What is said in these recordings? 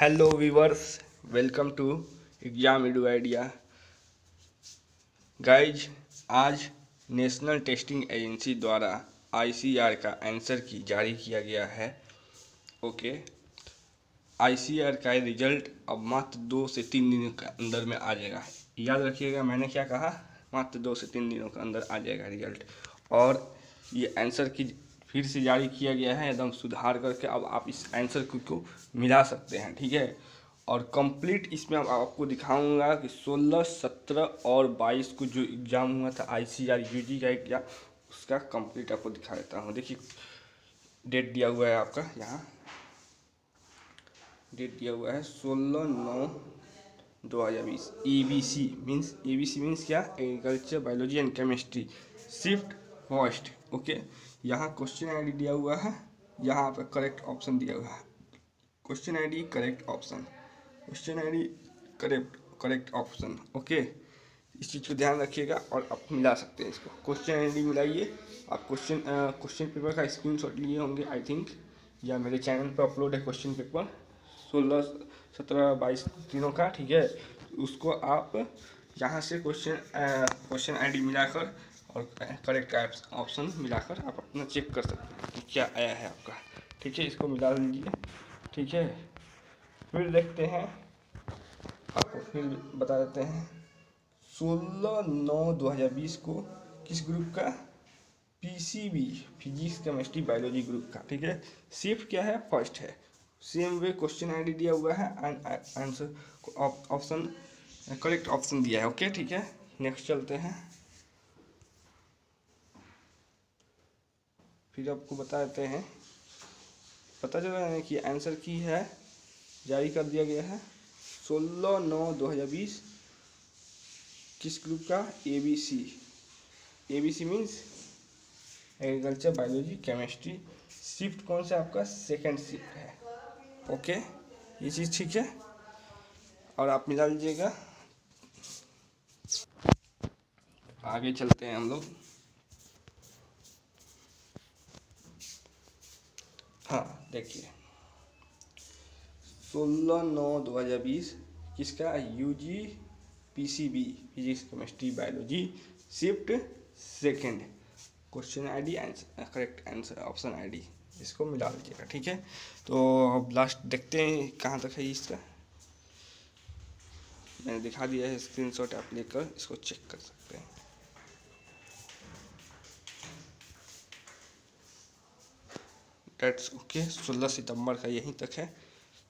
Hello viewers welcome to exam edu idea guys आज National Testing Agency द्वारा ICR का answer key, जारी किया गया है। ओके आईसीआर का रिज़ल्ट अब मात्र दो से तीन दिनों के अंदर में आ जाएगा। याद रखिएगा, मैंने क्या कहा? मात्र दो से तीन दिनों के अंदर आ जाएगा रिज़ल्ट और ये आंसर की फिर से जारी किया गया है एकदम सुधार करके अब आप इस आंसर को मिला सकते हैं ठीक है? और कंप्लीट इसमें अब आपको दिखाऊँगा कि 16, 17 और 22 को जो एग्ज़ाम हुआ था आई सी आर यू जी का एग्ज़ाम उसका कंप्लीट आपको दिखा देता हूँ। देखिए डेट दिया हुआ है आपका यहाँ। डेट दिया हुआ है सोलह नौ दो हज़ार बीस। E B C means E B C means क्या? Agriculture biology and chemistry shift first, okay? यहाँ क्वेश्चन आईडी दिया हुआ है, यहाँ पर करेक्ट ऑप्शन दिया हुआ है। Question ID correct option question ID correct correct option okay? इस चीज़ को ध्यान रखिएगा और आप मिला सकते हैं इसको। क्वेश्चन आईडी मिलाइए आप क्वेश्चन क्वेश्चन पेपर का स्क्रीनशॉट लिए होंगे आई थिंक या मेरे चैनल पर अपलोड है क्वेश्चन पेपर सोलह, सत्रह, बाईस दिनों का, ठीक है? उसको आप यहाँ से क्वेश्चन क्वेश्चन आईडी मिलाकर और करेक्ट ऑप्शन मिलाकर आप अपना चेक कर सकते हैं क्या आया है आपका। ठीक है, इसको मिला लीजिए ठीक है, फिर देखते हैं। आपको फिर बता देते हैं। सोलह नौ दो हज़ार बीस को किस ग्रुप का? PCB, physics, chemistry, biology group का। ठीक है सिर्फ़ क्या है? फ़र्स्ट है। सेम वे क्वेश्चन आईडी दिया हुआ है and answer option, correct option दिया है। ओके, ठीक है, नेक्स्ट चलते हैं। फिर आपको बता देते हैं, पता चला है कि आंसर की है, जारी कर दिया गया है। सोलह नौ दो हज़ार बीस, किस ग्रुप का? A B C A B C means agriculture biology chemistry shift कौन सा आपका? सेकेंड शिफ्ट है। ओके ये चीज़ ठीक है? और आप मिला लीजिएगा। आगे चलते हैं हम लोग। हाँ। देखिए। सोलह नौ दो हज़ार बीस किसका? U G P C B physics chemistry biology shift second question I D answer correct answer option I D इसको मिला लीजिएगा ठीक है? तो अब लास्ट देखते हैं कहाँ तक है इसका। मैंने दिखा दिया है स्क्रीनशॉट आप लेकर इसको चेक कर सकते हैं। डेट्स ओके सोलह सितंबर का यहीं तक है।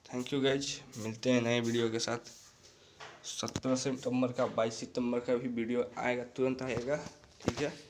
थैंक यू गाइज़ मिलते हैं नए वीडियो के साथ। सत्रह सितंबर का, बाईस सितंबर का भी वीडियो आएगा, तुरंत आएगा। ठीक है?